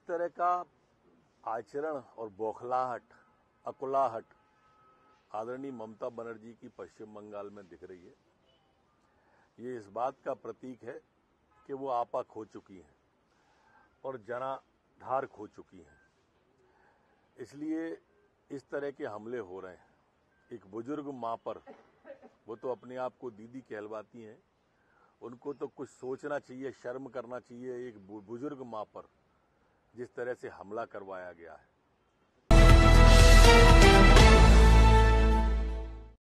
तरह का आचरण और बौखलाहट, अकुलाहट आदरणीय ममता बनर्जी की पश्चिम बंगाल में दिख रही है, ये इस बात का प्रतीक है कि वो आपा खो चुकी हैं और जनाधार खो चुकी हैं। इसलिए इस तरह के हमले हो रहे हैं। एक बुज़ुर्ग माँ पर, वो तो अपने आप को दीदी कहलवाती हैं। उनको तो कुछ सोचना चाहिए, शर्म करना चाहिए एक बुज़ुर्ग माँ पर। जिस तरह से हमला करवाया गया है।